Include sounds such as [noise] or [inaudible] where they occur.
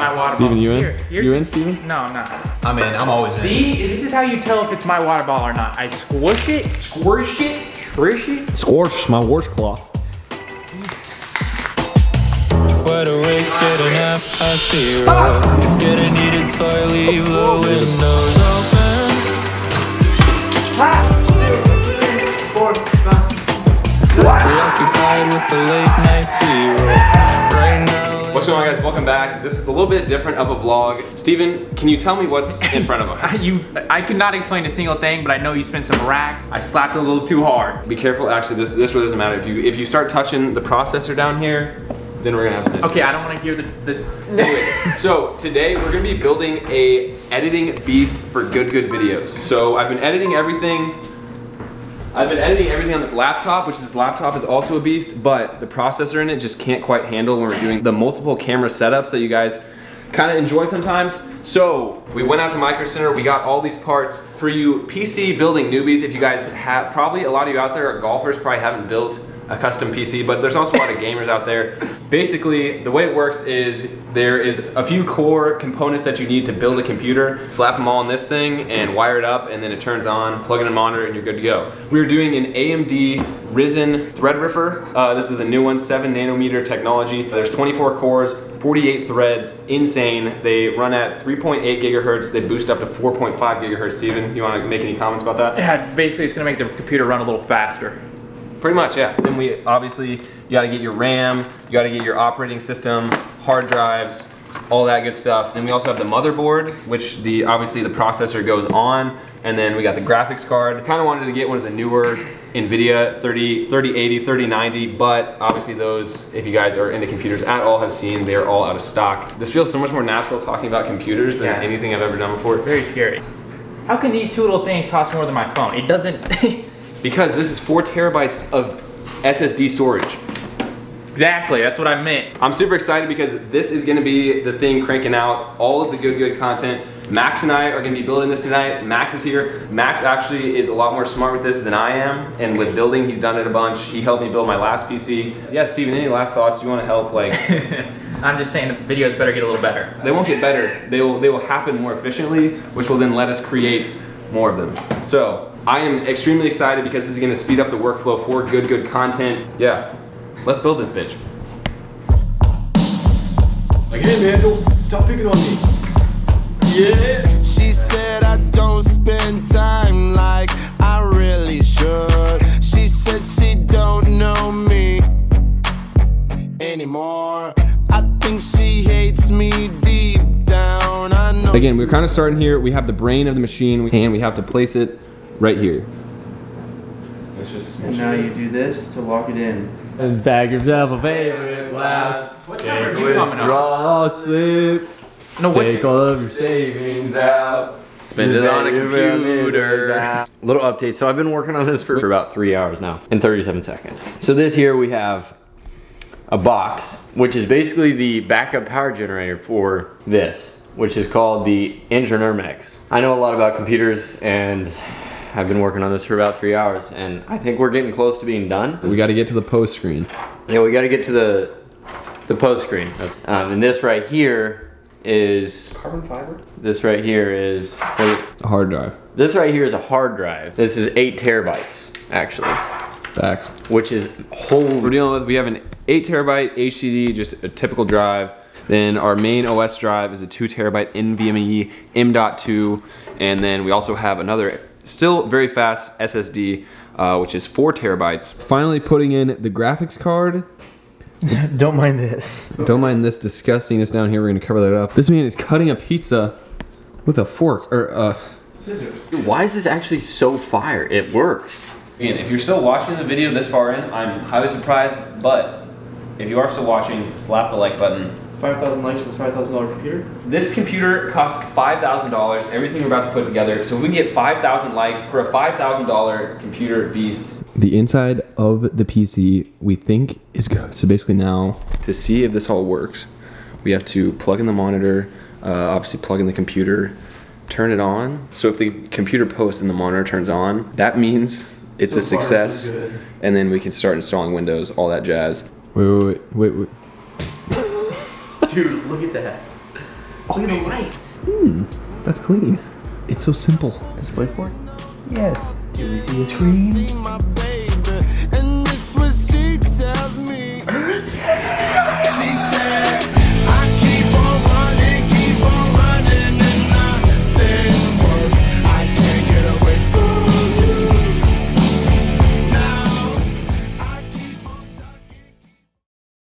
My water Stephen, bottle. you in? Here, You in, Stephen? No, not. I'm in. I'm always in. See, this is how you tell if it's my water bottle or not. I squish it, squish it, squish it. Scorch, my washcloth. Wide awake, getting half past zero. It's getting heated, so I leave the windows open. Ah! Preoccupied with the late night zero. What's going on guys, welcome back. This is a little bit different of a vlog. Stephen, can you tell me what's in front of us? [laughs] You, I could not explain a single thing, but I know you spent some racks. I slapped a little too hard. Be careful, actually this, this really doesn't matter. If you, if you start touching the processor down here, then we're gonna have some issues. Okay, I don't want to hear the, the [laughs] Anyways, so today we're gonna be building a editing beast for good good videos. So I've been editing everything. I've been editing everything on this laptop, which this laptop is also a beast, but the processor in it just can't quite handle when we're doing the multiple camera setups that you guys kind of enjoy sometimes. So we went out to Micro Center, we got all these parts for you PC building newbies. If you guys have, probably a lot of you out there are golfers, probably haven't built a custom PC, but there's also a lot of gamers out there. Basically, the way it works is there is a few core components that you need to build a computer, slap them all on this thing and wire it up and then it turns on, plug in a monitor and you're good to go. We're doing an AMD Ryzen Threadripper. Uh, this is the new one, seven nanometer technology. There's 24 cores, 48 threads, insane. They run at 3.8 gigahertz. They boost up to 4.5 gigahertz. Stephen, you wanna make any comments about that? Yeah, basically it's gonna make the computer run a little faster. Pretty much, yeah. Then we obviously you got to get your RAM, you got to get your operating system, hard drives, all that good stuff. Then we also have the motherboard, which the obviously the processor goes on, and then we got the graphics card. Kind of wanted to get one of the newer NVIDIA 30, 3080, 3090, but obviously those, if you guys are into computers at all, have seen they are all out of stock. This feels so much more natural talking about computers than Yeah. anything I've ever done before. Very scary. How can these two little things cost more than my phone? It doesn't. [laughs] Because this is four terabytes of SSD storage. exactly, that's what I meant. I'm super excited because this is gonna be the thing cranking out all of the good, good content. Max and I are gonna be building this tonight. Max is here. Max actually is a lot more smart with this than I am. And with building, he's done it a bunch. He helped me build my last PC. Yeah, Stephen, any last thoughts? You wanna help? Like, [laughs] I'm just saying the videos better get a little better. they won't get better. They will, they will happen more efficiently, which will then let us create more of them. So I am extremely excited because this is gonna speed up the workflow for good, good content. Yeah, let's build this bitch. Like, hey man, don't stop picking on me. Yeah. She said I don't spend time like I really should. She said she don't know me anymore. Again, we're kind of starting here. We have the brain of the machine, and we have to place it right here. It's just. And now you do this to lock it in. And bag yourself a favorite glass. What time are you coming up? Draw sleep. No, what Take all of your savings out. Spend it on a computer. Little update. So I've been working on this for, for about three hours now in 37 seconds. So this here we have a box, which is basically the backup power generator for this, which is called the Ingenermex. I know a lot about computers and I've been working on this for about three hours and I think we're getting close to being done. We got to get to the post screen. Yeah, we got to get to the the post screen. Um, and this right here is Carbon fiber? this right here is what is- A hard drive. this right here is a hard drive. This is eight terabytes actually, Facts. which is whole... We're dealing with, we have an 8 terabyte HDD, just a typical drive. Then our main OS drive is a 2 terabyte NVMe M.2. And then we also have another, still very fast SSD, uh, which is 4 terabytes. Finally putting in the graphics card. [laughs] Don't mind this. Don't mind this disgustingness down here, we're gonna cover that up. This man is cutting a pizza with a fork, or uh, Dude, why is this actually so fire? It works. Again, if you're still watching the video this far in, I'm highly surprised, but if you are still watching, slap the like button. 5,000 likes for a $5,000 computer? This computer costs $5,000, everything we're about to put together, so if we can get 5,000 likes for a $5,000 computer beast. The inside of the PC we think is good. So basically now, to see if this all works, we have to plug in the monitor, uh, obviously plug in the computer, turn it on. So if the computer posts and the monitor turns on, that means it's So a far, so success. and then we can start installing Windows, all that jazz. Wait, wait, wait, wait, wait. Dude, look at that. Look at the lights. Hmm, That's clean. It's so simple. DisplayPort? Yes. Do we see a screen?